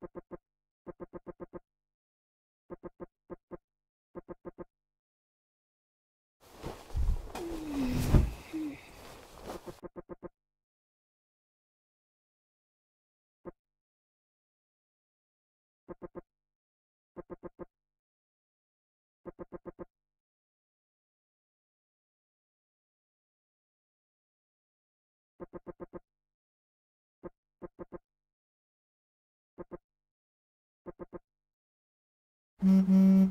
CC Mm-hmm.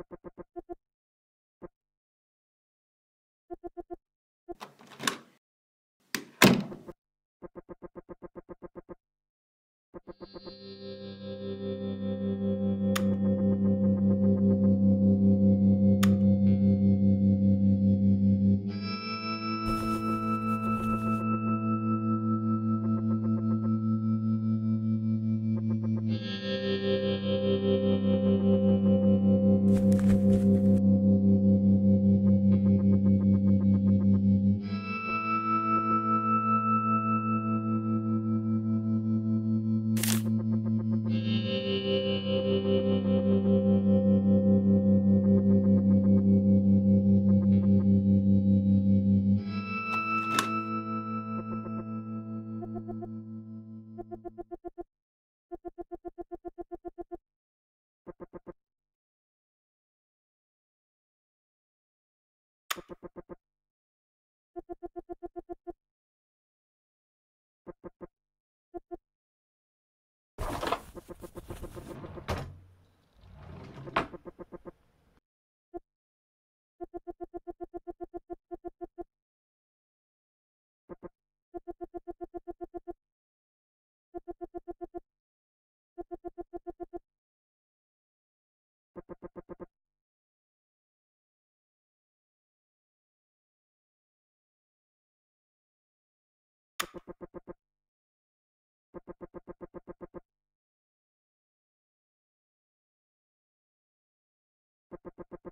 Thank you.